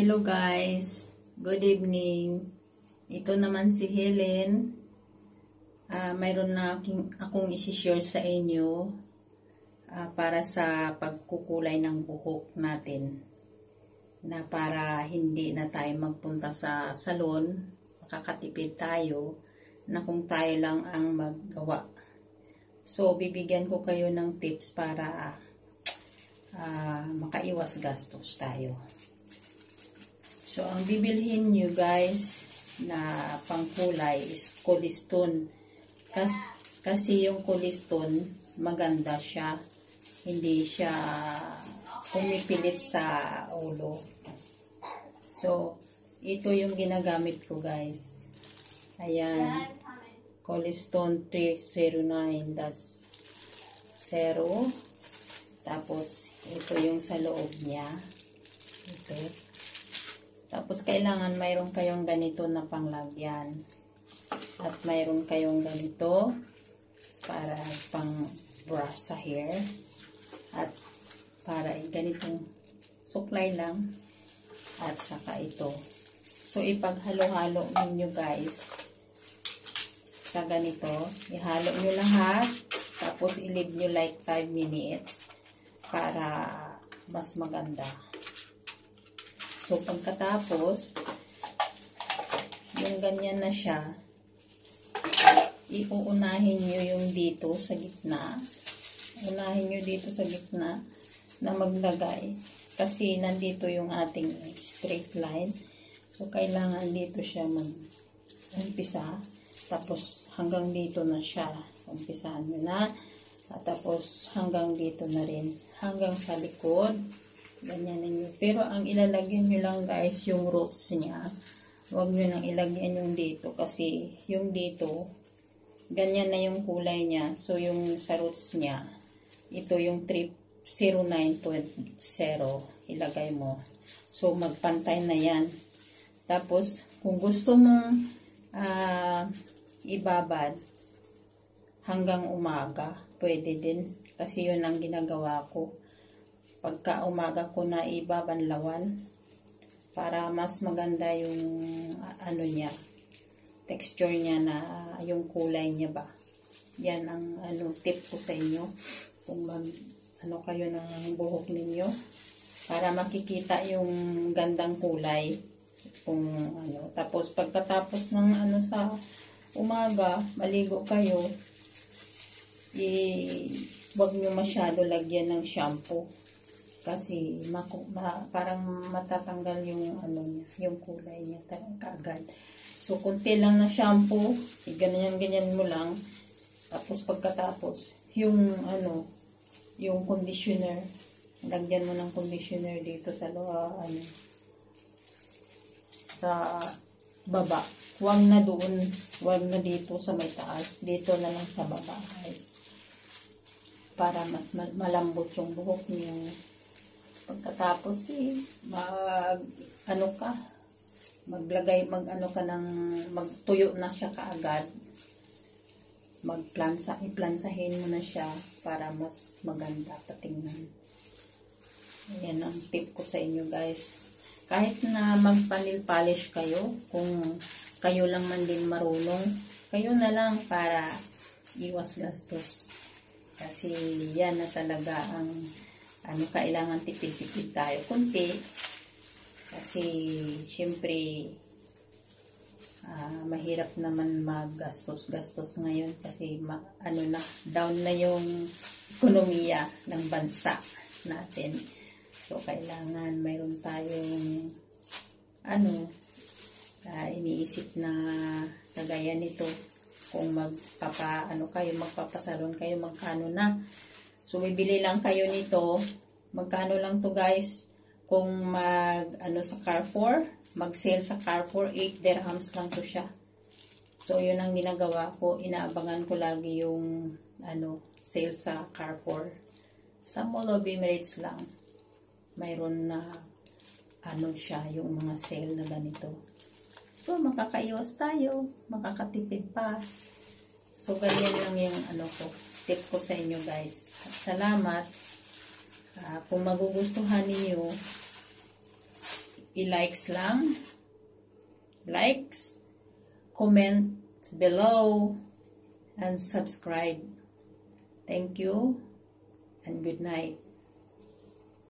Hello guys, good evening. Ito naman si Helen. Ah, mayroon na aking, akong isi-share sa inyo ah, para sa pagkukulay ng buhok natin. Na para hindi na tayo magpunta sa salon, makakatipid tayo na kung tayo lang ang maggawa. So, bibigyan ko kayo ng tips para ah, makaiwas gastos tayo. So, ang bibilhin nyo guys na pangkulay is Coliston. Kas, kasi yung Coliston, maganda siya. Hindi siya pumipilit sa ulo. So, ito yung ginagamit ko guys. Ayan. Coliston 309 das 0. Tapos, ito yung sa loob niya. Ito. Tapos, kailangan mayroon kayong ganito na panglagyan. At mayroon kayong ganito para pang brush sa hair. At para ganitong suklay lang. At saka ito. So, ipaghalo-halo ninyo guys sa ganito. Ihalo nyo lahat. Tapos, i-leave nyo like 5 minutes para mas maganda. So, pagkatapos, yung ganyan na siya, iuunahin nyo yung dito sa gitna. Unahin nyo dito sa gitna na maglagay. Kasi nandito yung ating straight line. So, kailangan dito siya mag-umpisa. Tapos, hanggang dito na siya. Umpisahan nyo na. At tapos, hanggang dito na rin. Hanggang sa likod. Ganyan ninyo. Pero, ang ilalagyan nyo lang guys, yung roots niya. Huwag nyo nang ilagyan yung dito. Kasi, yung dito, ganyan na yung kulay niya. So, yung sa roots niya, ito yung 30920 ilagay mo. So, magpantay na yan. Tapos, kung gusto mong uh, ibabad hanggang umaga, pwede din. Kasi yun ang ginagawa ko. Pagka umaga ko na ibabanlawan para mas maganda yung ano niya, texture niya na yung kulay niya ba. Yan ang ano tip ko sa inyo kung mag ano kayo ng buhok ninyo para makikita yung gandang kulay kung ano tapos pagkatapos ng ano sa umaga maligo kayo i wag nyo masyado lagyan ng shampoo kasi maku, ma, parang matatanggal yung ano niya yung kulay niya kaagad so kunti lang na shampoo ganyan ganyan mo lang tapos pagkatapos yung ano yung conditioner. Lagyan mo ng conditioner dito sa luha, ano, sa baba. Huwag na doon, huwag na dito sa may taas. Dito na lang sa baba, guys. Para mas malambot yung buhok niyo. Pagkatapos, eh, mag, ano ka, maglagay, mag ano ka ng, magtuyo na siya kaagad magplansa, iplansahin mo na siya para mas maganda patingnan. Ayan ang tip ko sa inyo guys. Kahit na magpanil polish kayo, kung kayo lang man din marunong, kayo na lang para iwas gastos. Kasi yan na talaga ang ano kailangan tipid-tipid tayo kunti. Kasi syempre uh, mahirap naman maggastos-gastos ngayon kasi ma, ano na down na yung ekonomiya ng bansa natin. So kailangan mayroon tayong ano uh, iniisip na kagaya nito kung magpapa ano kayo magpapasalon kayo magkano na. So bibili lang kayo nito magkano lang to guys kung mag ano sa Carrefour mag-sale sa Carrefour, 8 dirhams lang to siya. So, yun ang ginagawa ko. Inaabangan ko lagi yung ano, sale sa Carrefour. Sa Mall of Emirates lang. Mayroon na ano siya, yung mga sale na ganito. So, makakaiwas tayo. Makakatipid pa. So, ganyan lang yung ano ko. Tip ko sa inyo guys. At salamat. Uh, kung magugustuhan niyo i-likes lang. Likes, comment below, and subscribe. Thank you and good night.